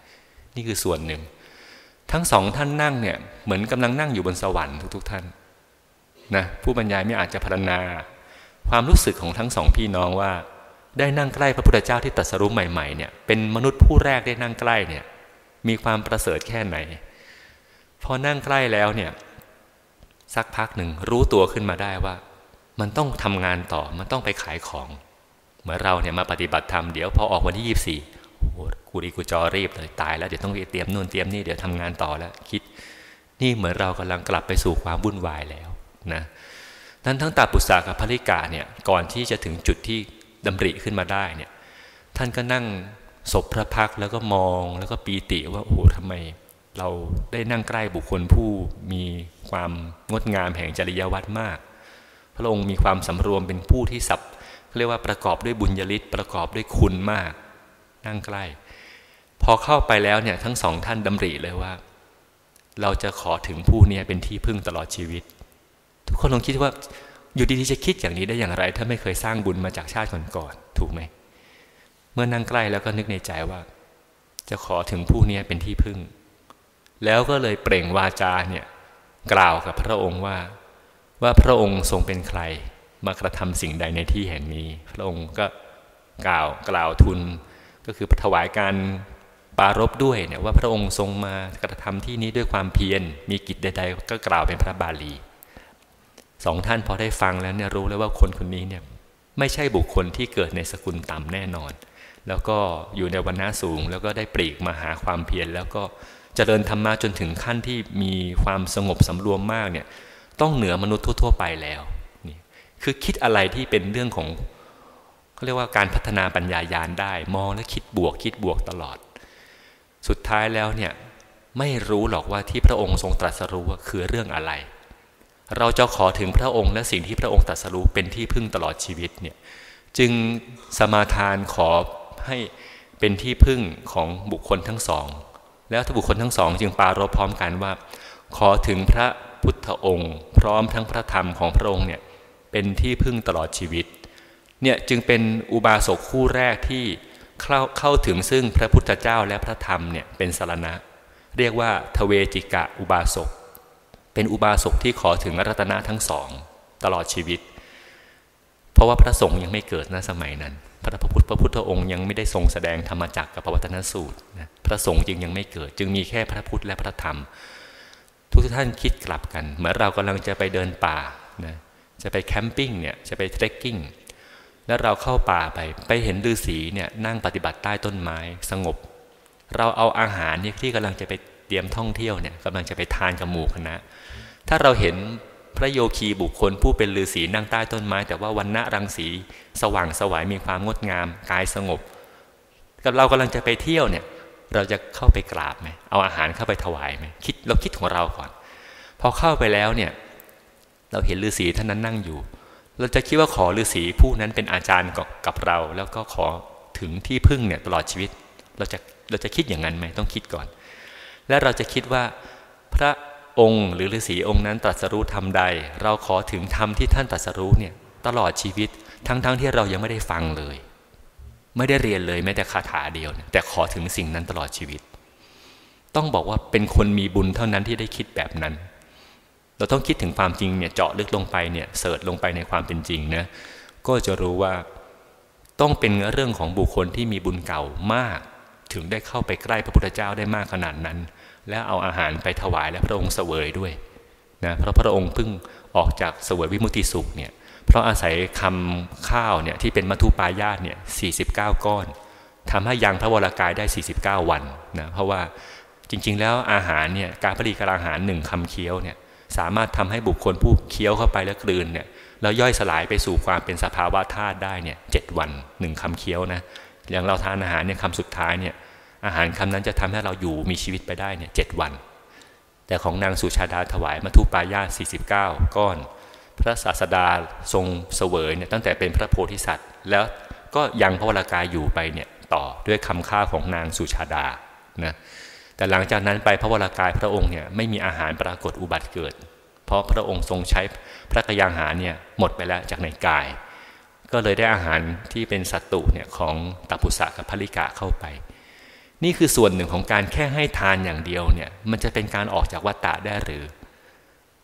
S1: นี่คือส่วนหนึ่ง ทั้งสองท่านนั่งเนี่ยเหมือนกำลังนั่งอยู่บนสวรรค์ทุกๆท่านนะผู้บรรยายไม่อาจจะพรรณนาความรู้สึกของทั้งสองพี่น้องว่า ได้นั่งใกล้พระพุทธเจ้าที่ตรัสรู้ใหม่ๆเนี่ยเป็นมนุษย์ผู้แรกได้นั่งใกล้เนี่ยมีความประเสริฐแค่ไหน พอนั่งใกล้แล้วเนี่ยสักพักหนึ่งรู้ตัวขึ้นมาได้ว่า มันต้องทำงานต่อมันต้องไปขายของ เหมือนเราเนี่ยมาปฏิบัติธรรมเดี๋ยวพอออกวันที่ยี่สี่โอ้กูดีกูจอรีบเลยตายแล้วเดี๋ยวต้องเตรียมนู่นเตรียมนี่เดี๋ยวทำงานต่อแล้วคิด นี่เหมือนเรากำลังกลับไปสู่ความวุ่นวายแล้วนะนั้นทั้งตาปุษากับภริกาเนี่ยก่อนที่จะถึงจุดที่ดำริขึ้นมาได้เนี่ยท่านก็นั่งศพพระพักแล้วก็มองแล้วก็ปีติว่าโอ้โหทำไม เราได้นั่งใกล้บุคคลผู้มีความงดงามแห่งจริยวัตรมาก พระองค์มีความสำรวมเป็นผู้ที่สับเรียกว่าประกอบด้วยบุญญาลิศประกอบด้วยคุณมาก นั่งใกล้ พอเข้าไปแล้วเนี่ยทั้งสองท่านดำริเลยว่า เราจะขอถึงผู้นี้เป็นที่พึ่งตลอดชีวิต ทุกคนลองคิดว่าอยู่ดีๆจะคิดอย่างนี้ได้อย่างไร ถ้าไม่เคยสร้างบุญมาจากชาติก่อนๆถูกไหมเมื่อนั่งใกล้แล้วก็นึกในใจว่า จะขอถึงผู้นี้เป็นที่พึ่ง แล้วก็เลยเปล่งวาจาเนี่ยกล่าวกับพระองค์ว่า ว่าพระองค์ทรงเป็นใคร มากระทำสิ่งใดในที่แห่งนี้ พระองค์ก็กล่าวกล่าวทุน ก็คือถวายการปารบด้วยเนี่ยว่าพระองค์ทรงมากระทำที่นี้ด้วยความเพียรมีกิจใด ๆ ก็กล่าวเป็นพระบาลีสองท่านพอได้ฟังแล้วเนี่ยรู้แล้วว่าคนคนนี้เนี่ยไม่ใช่บุคคลที่เกิดในสกุลต่ำแน่นอน แล้วก็อยู่ในวันน้าสูง แล้วก็ได้ปรีกมาหาความเพียรแล้วก็ เจริญธรรมะจนถึงขั้นที่มีความสงบสำรวมมากเนี่ยต้องเหนือมนุษย์ทั่ว ๆ ไปแล้วนี่คือคิดอะไรที่เป็นเรื่องของเขาเรียกว่าการพัฒนาปัญญายาณได้ มองและคิดบวกคิดบวกตลอด สุดท้ายแล้วเนี่ยไม่รู้หรอกว่าที่พระองค์ทรงตรัสรู้คือเรื่องอะไร เราจะขอถึงพระองค์และสิ่งที่พระองค์ตรัสรู้เป็นที่พึ่งตลอดชีวิตเนี่ยจึงสมาทานขอให้เป็นที่พึ่งของบุคคลทั้งสอง แล้วทุกบุคคลทั้งสอง จึงปารบพร้อมกันว่า ขอถึงพระพุทธองค์ พร้อมทั้งพระธรรมของพระองค์เนี่ยเป็นที่พึ่งตลอดชีวิตเนี่ยจึงเป็นอุบาสกคู่แรกที่เข้าเข้าถึงซึ่งพระพุทธเจ้าและพระธรรมเนี่ยเป็นสารณะ เรียกว่าทเวจิกะอุบาสก เป็นอุบาสกที่ขอถึงรัตนะทั้งสอง ตลอดชีวิต เพราะว่าพระสงฆ์ยังไม่เกิดณสมัยนั้น พระพุทธพระพุทธองค์ยังไม่ได้ทรงแสดงธรรมจักรกับพระวัตนสูตรนะพระสงฆ์จึงยังไม่เกิด จึงมีแค่พระพุทธและพระธรรม ทุกท่านคิดกลับกันเหมือนเรากำลังจะไปเดินป่านะจะไปแคมปิ้งเนี่ยจะไปเทรคกิ้งแล้วเราเข้าป่าไปไปเห็นฤาษีเนี่ยนั่งปฏิบัติใต้ต้นไม้สงบ เราเอาอาหารเนี่ยที่กำลังจะไปเตรียมท่องเที่ยวเนี่ยกำลังจะไปทานกับหมู่คณะถ้าเราเห็น พระโยคีบุคคลผู้เป็นฤาษีนั่งใต้ต้นไม้ แต่ว่าวันณะรังสีสว่างสวายมีความงดงามกายสงบกับเรากำลังจะไปเที่ยวเนี่ย เราจะเข้าไปกราบไหมเอาอาหารเข้าไปถวายไหมคิดเราคิดของเราก่อน พอเข้าไปแล้วเนี่ย เราเห็นฤาษีท่านนั้นนั่งอยู่ เราจะคิดว่าขอฤาษีผู้นั้นเป็นอาจารย์กับเรา แล้วก็ขอถึงที่พึ่งเนี่ยตลอดชีวิต เราจะเราจะคิดอย่างนั้นไหมต้องคิดก่อน และเราจะคิดว่าพระ องค์ หรือฤาษีองค์นั้นตรัสรู้ธรรมใด เราขอถึงธรรมที่ท่านตรัสรู้เนี่ยตลอดชีวิตทั้งๆทที่เรายังไม่ได้ฟังเลย ไม่ได้เรียนเลยแม้แต่คาถาเดียว แต่ขอถึงสิ่งนั้นตลอดชีวิต ต้องบอกว่าเป็นคนมีบุญเท่านั้นที่ได้คิดแบบนั้น เราต้องคิดถึงความจริงเนี่ยเจาะลึกลงไปเนี่ยเสิร์ชลงไปในความเป็นจริงนะก็จะรู้ว่าต้องเป็นเรื่องของบุคคลที่มีบุญเก่ามาก ถึงได้เข้าไปใกล้พระพุทธเจ้าได้มากขนาดนั้น และเอาอาหารไปถวายและพระองค์เสวยด้วยนะเพราะพระองค์เพิ่งออกจากเสวยวิมุติสุขเนี่ยเพราะอาศัยคำข้าวเนี่ยที่เป็นมัทุปายาตเนี่ยสีก้อนทำให้ยังพระวรากายได้ 49 วันนะเพราะว่าจริงๆ แล้วอาหารเนี่ยการผลิตการอาหารหนึ่งคำเคี้ยวเนี่ยสามารถทำให้บุคคลผู้เคี้ยวเข้าไปแล้วกลืนเนี่ยแล้วย่อยสลายไปสู่ความเป็นสภาวะธาตุได้เนี่ยเวันหนึ่งคำเคี้ยวนะอย่างเราทานอาหารเนี่ยคำสุดท้ายเนี่ย อาหารคำนั้นจะทำให้เราอยู่มีชีวิตไปได้เนี่ยเวัน แต่ของนางสุชาดาถวายมัทุปายาต49 ก้อน พระศาสดาทรงเสวยเนี่ยตั้งแต่เป็นพระโพธิสัตว์ แล้วก็ยังพระวรากายอยู่ไปเนี่ยต่อด้วยคำค่าของนางสุชาดานะแต่หลังจากนั้นไปพระวรากายพระองค์เนี่ยไม่มีอาหารปรากฏอุบัติเกิด เพราะพระองค์ทรงใช้พระกยาหารเนี่ยหมดไปแล้วจากในกาย ก็เลยได้อาหารที่เป็นสัตตุเนี่ยของตัพุสะกับพลิกะเข้าไป นี่คือส่วนหนึ่งของการแค่ให้ทานอย่างเดียวเนี่ย มันจะเป็นการออกจากวัฏฏะได้หรือ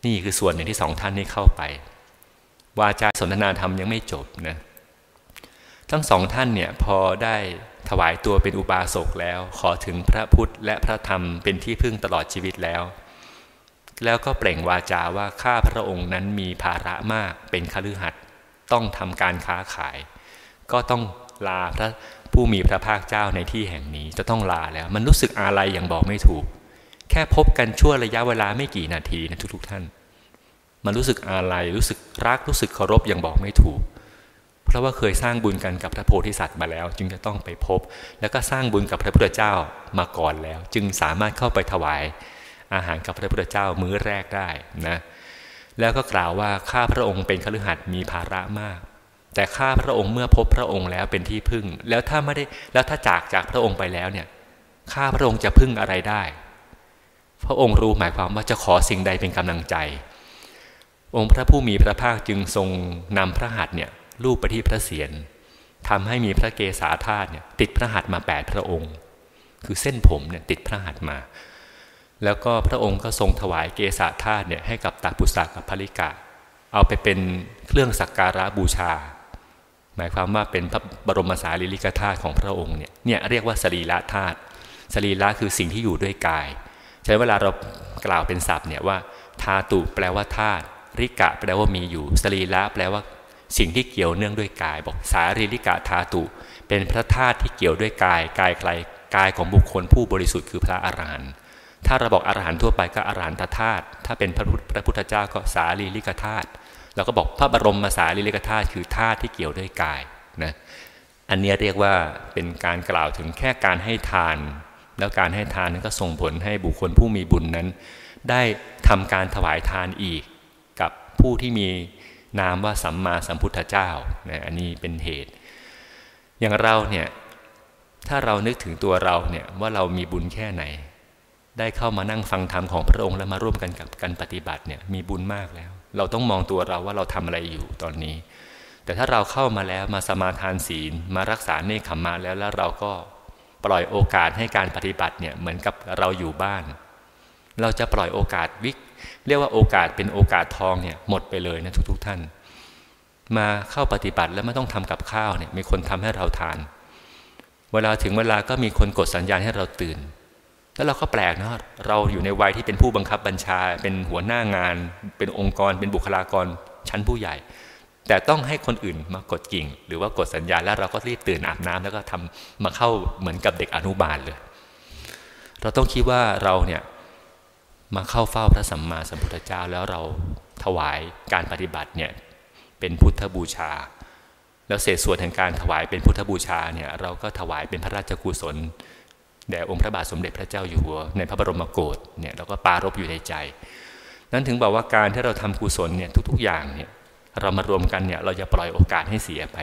S1: นี่คือส่วนหนึ่งที่สองท่านนี้เข้าไป วาจาสนทนาธรรมยังไม่จบนะทั้งสองท่านเนี่ยพอได้ถวายตัวเป็นอุบาสกแล้ว ขอถึงพระพุทธและพระธรรมเป็นที่พึ่งตลอดชีวิตแล้ว แล้วก็เปล่งวาจาว่าข้าพระองค์นั้นมีภาระมากเป็นคฤหัสถ์ต้องทำการค้าขาย ก็ต้องลาพระ ผู้มีพระภาคเจ้าในที่แห่งนี้จะต้องลาแล้ว มันรู้สึกอะไรอย่างบอกไม่ถูก แค่พบกันชั่วระยะเวลาไม่กี่นาทีนะทุกๆทท่าน มันรู้สึกอะไรรู้สึกรักรู้สึกเคารพอยังบอกไม่ถูก เพราะว่าเคยสร้างบุญกันกับพระโพธิสัตว์มาแล้ว จึงจะต้องไปพบ แล้วก็สร้างบุญกับพระพุทธเจ้ามาก่อนแล้ว จึงสามารถเข้าไปถวาย อาหารกับพระพุทธเจ้ามื้อแรกได้นะแล้วก็กล่าวว่าข้าพระองค์เป็นคฤหัสถ์มีภาระมาก แต่ข้าพระองค์เมื่อพบพระองค์แล้วเป็นที่พึ่ง แล้วถ้าไม่ได้แล้วถ้าจากจากพระองค์ไปแล้วเนี่ยข้าพระองค์จะพึ่งอะไรได้ พระองค์รู้หมายความว่าจะขอสิ่งใดเป็นกำลังใจ องค์พระผู้มีพระภาคจึงทรงนำพระหัตถ์เนี่ยรูปไปที่พระเศียรทำให้มีพระเกศาธาตุเนี่ยติดพระหัตถ์มาแปดพระองค์ คือเส้นผมเนี่ยติดพระหัตถ์มา แล้วก็พระองค์ก็ทรงถวายเกศาธาตุเนี่ยให้กับตาปุษากับภริกะ เอาไปเป็นเครื่องสักการะบูชา หมายความว่าเป็นพระบรมสารีริกธาตุของพระองค์เนี่ยเนี่ยเรียกว่าสรีระธาตุสรีระคือสิ่งที่อยู่ด้วยกาย ใช้เวลาเรากล่าวเป็นศัพท์เนี่ยว่าธาตุแปลว่าธาตุริกะ แปลว่ามีอยู่ สรีระแปลว่าสิ่งที่เกี่ยวเนื่องด้วยกาย บอกสารีริกะธาตุเป็นพระธาตุที่เกี่ยวด้วยกายกายใครกายของบุคคลผู้บริสุทธิ์คือพระอรหันต์ถ้าเราบอกอรหันต์ทั่วไปก็อรหันตธาตุถ้าเป็นพระพุทธเจ้าก็สารีริกธาตุ เราก็บอกพระบรมมาสารีริกธาตุคือธาตุที่เกี่ยวด้วยกายนะอันนี้เรียกว่าเป็นการกล่าวถึงแค่การให้ทาน แล้วการให้ทานนั้นก็ส่งผลให้บุคคลผู้มีบุญนั้น ได้ทำการถวายทานอีก กับผู้ที่มีนามว่าสัมมาสัมพุทธเจ้านะอันนี้เป็นเหตุ อย่างเราเนี่ยถ้าเรานึกถึงตัวเราเนี่ยว่าเรามีบุญแค่ไหน ได้เข้ามานั่งฟังธรรมของพระองค์และมาร่วมกันกับการปฏิบัติเนี่ยมีบุญมากแล้ว เราต้องมองตัวเราว่าเราทำอะไรอยู่ตอนนี้ แต่ถ้าเราเข้ามาแล้วมาสมาทานศีล มารักษาเนคขมมาแล้วแล้วเราก็ปล่อยโอกาสให้การปฏิบัติเนี่ยเหมือนกับเราอยู่บ้าน เราจะปล่อยโอกาสวิก เรียกว่าโอกาสเป็นโอกาสทองเนี่ยหมดไปเลยนะทุกๆทท่าน มาเข้าปฏิบัติแล้วไม่ต้องทำกับข้าวเนี่ยมีคนทำให้เราทาน เวลาถึงเวลาก็มีคนกดสัญญาณให้เราตื่น แล้วเราก็แปลกนะเราอยู่ในวัยที่เป็นผู้บังคับบัญชา เป็นหัวหน้างาน เป็นองค์กร เป็นบุคลากรชั้นผู้ใหญ่ แต่ต้องให้คนอื่นมากดกิ่ง หรือว่ากดสัญญาณแล้วเราก็รีบตื่นอาบน้ำแล้วก็ทำมาเข้าเหมือนกับเด็กอนุบาลเลย เราต้องคิดว่าเราเนี่ยมาเข้าเฝ้าพระสัมมาสัมพุทธเจ้าแล้วเราถวายการปฏิบัติเนี่ยเป็นพุทธบูชา แล้วเศษส่วนแห่งการถวายเป็นพุทธบูชาเนี่ยเราก็ถวายเป็นพระราชกุศล แด่องค์พระบาทสมเด็จพระเจ้าอยู่หัวในพระบรมโกศเนี่ยเราก็ปารบอยู่ในใจ นั้นถึงบอกว่าการที่เราทำกุศลเนี่ยทุกๆอย่างเนี่ยเรามารวมกันเนี่ยเราจะปล่อยโอกาสให้เสียไป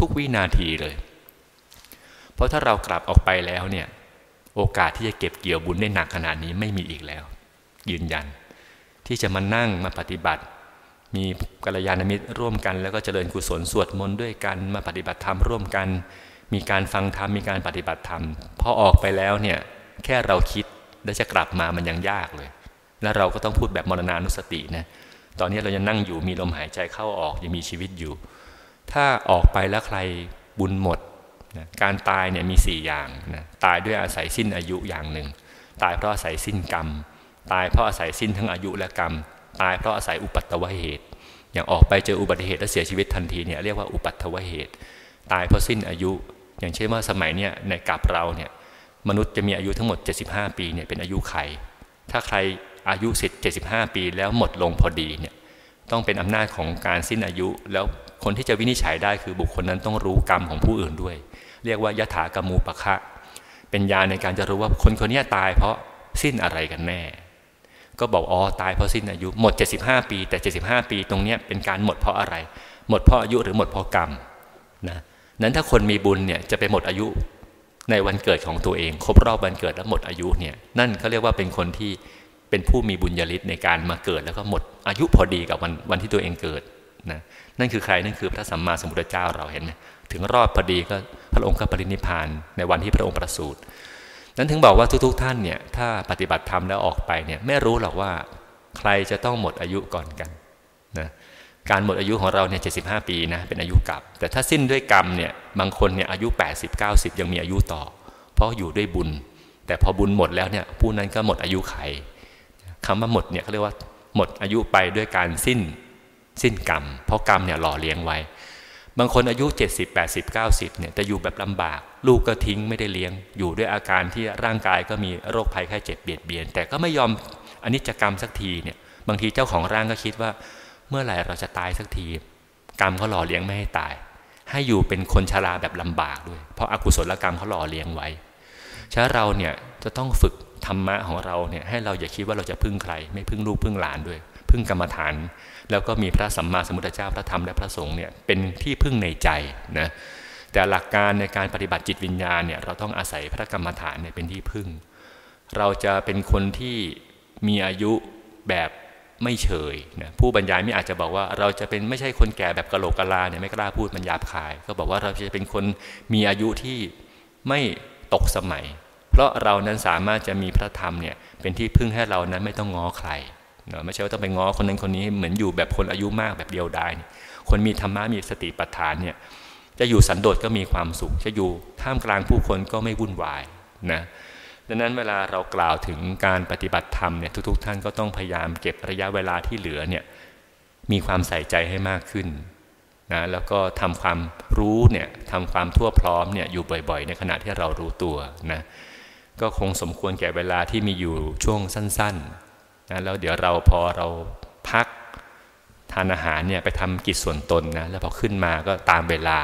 S1: ทุกๆวินาทีเลย เพราะถ้าเรากลับออกไปแล้วเนี่ยโอกาสที่จะเก็บเกี่ยวบุญได้หนักขนาดนี้ไม่มีอีกแล้ว ยืนยัน ที่จะมานั่งมาปฏิบัติ มีกัลยาณมิตรร่วมกัน แล้วก็เจริญกุศลสวดมนต์ด้วยกันมาปฏิบัติธรรมร่วมกัน มีการฟังธรรมมีการปฏิบัติธรรมพอออกไปแล้วเนี่ยแค่เราคิดแล้วจะกลับมามันยังยากเลย แล้วเราก็ต้องพูดแบบมรณานุสตินะตอนนี้เรายังนั่งอยู่มีลมหายใจเข้าออกยังมีชีวิตอยู่ ถ้าออกไปแล้วใครบุญหมดนะการตายเนี่ยมี 4 อย่างนะตายด้วยอาศัยสิ้นอายุอย่างหนึ่ง ตายเพราะอาศัยสิ้นกรรม ตายเพราะอาศัยสิ้นทั้งอายุและกรรม ตายเพราะอาศัยอุปัตตวเหตุ อย่างออกไปเจออุบัติเหตุและเสียชีวิตทันทีเนี่ยเรียกว่าอุปัตตวเหตุ ตายเพราะสิ้นอายุ อย่างเช่นว่าสมัยเนี่ยในกับเราเนี่ยมนุษย์จะมีอายุทั้งหมด 75 ปีเนี่ยเป็นอายุไข ถ้าใครอายุสิทธิ์75 ปี แล้วหมดลงพอดีเนี่ยต้องเป็นอำนาจของการสิ้นอายุ แล้วคนที่จะวินิจฉัยได้คือบุคคลนั้นต้องรู้กรรมของผู้อื่นด้วย เรียกว่ายถากรรมูปะคะ เป็นยาในการจะรู้ว่าคนคนนี้ตายเพราะสิ้นอะไรกันแน่ ก็บอกอ๋อตายเพราะสิ้นอายุหมด 75 ปี แต่ 75 ปีตรงนี้เป็นการหมดเพราะอะไร หมดเพราะอายุหรือหมดเพราะกรรมนะ นั้นถ้าคนมีบุญเนี่ยจะไปหมดอายุในวันเกิดของตัวเอง ครบรอบวันเกิดแล้วหมดอายุเนี่ยนั่นเขาเรียกว่าเป็นคนที่เป็นผู้มีบุญญาลิศในการมาเกิด แล้วก็หมดอายุพอดีกับวันวันที่ตัวเองเกิดนะนั่นคือใครนั่นคือพระสัมมาสัมพุทธเจ้าเราเห็นไหมถึงรอบพอดีก็พระองค์ก็ปรินิพานในวันที่พระองค์ประสูตินั้นถึงบอกว่าทุก ๆทท่านเนี่ยถ้าปฏิบัติธรรมแล้วออกไปเนี่ยไม่รู้หรอกว่าใครจะต้องหมดอายุก่อนกัน การหมดอายุของเราเนี่ยเจ็ปีนะเป็นอายุกลับ แต่ถ้าสิ้นด้วยกรรมเนี่ยบางคนเนี่ยอายุ 80 90 ยังมีอายุต่อ เพราะอยู่ด้วยบุญ แต่พอบุญหมดแล้วเนี่ยผู้นั้นก็หมดอายุไขคำว่าหมดเนี่ยเขาเรียกว่าหมดอายุไปด้วยการสิ้นสิ้นกรรม เพราะกรรมเนี่ยหล่อเลี้ยงไว้ บางคนอายุ 70 80 90เนี่ยแต่อยู่แบบลำบาก ลูกก็ทิ้งไม่ได้เลี้ยง อยู่ด้วยอาการที่ร่างกายก็มีโรคภัยไข้เจ็บเบียดเบียน แต่ก็ไม่ยอมอนิจกรรมสักทีเนี่ยบางทีเจ้าของร่างก็คิดว่า เมื่อไหร่เราจะตายสักที กรรมเขาหล่อเลี้ยงไม่ให้ตาย ให้อยู่เป็นคนชราแบบลำบากด้วย เพราะอากุศลกรรมเขาหล่อเลี้ยงไว้ฉะนั้นเราเนี่ยจะต้องฝึกธรรมะของเราเนี่ยให้เราอย่าคิดว่าเราจะพึ่งใคร ไม่พึ่งลูกพึ่งหลานด้วย พึ่งกรรมฐาน แล้วก็มีพระสัมมาสัมพุทธเจ้าพระธรรมและพระสงฆ์เนี่ยเป็นที่พึ่งในใจนะแต่หลักการในการปฏิบัติจิตวิญญาณเนี่ยเราต้องอาศัยพระกรรมฐานเนี่ยเป็นที่พึ่ง เราจะเป็นคนที่มีอายุแบบ ไม่เฉยนะผู้บรรยายไม่อาจจะบอกว่าเราจะเป็นไม่ใช่คนแก่แบบกะโหลกกะลาเนี่ยไม่กล้าพูดมันหยาบคาย ก็บอกว่าเราจะเป็นคนมีอายุที่ไม่ตกสมัย เพราะเรานั้นสามารถจะมีพระธรรมเนี่ยเป็นที่พึ่งให้เรานั้นไม่ต้องง้อใครเนาะไม่ใช่ว่าต้องไปง้อคนนั้นคนนี้เหมือนอยู่แบบคนอายุมากแบบเดียวดายคนมีธรรมะมีสติปัฏฐานเนี่ยจะอยู่สันโดษก็มีความสุข จะอยู่ท่ามกลางผู้คนก็ไม่วุ่นวายนะ ดังนั้นเวลาเรากล่าวถึงการปฏิบัติธรรมเนี่ยทุก ๆ ท่านก็ต้องพยายามเก็บระยะเวลาที่เหลือเนี่ยมีความใส่ใจให้มากขึ้นนะแล้วก็ทำความรู้เนี่ยทำความทั่วพร้อมเนี่ยอยู่บ่อยๆ ในขณะที่เรารู้ตัวนะก็คงสมควรแก่เวลาที่มีอยู่ช่วงสั้นๆนะแล้วเดี๋ยวเราพอเราพักทานอาหารเนี่ยไปทำกิจส่วนตนนะแล้วพอขึ้นมาก็ตามเวลา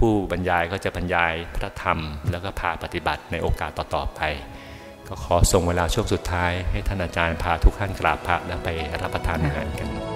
S1: ผู้บรรยายก็จะบรรยายพระธรรม แล้วก็พาปฏิบัติในโอกาสต่อๆไป ก็ขอส่งเวลาช่วงสุดท้ายให้ท่านอาจารย์พาทุกท่านกราบพระแล้วไปรับประทานอาหารกัน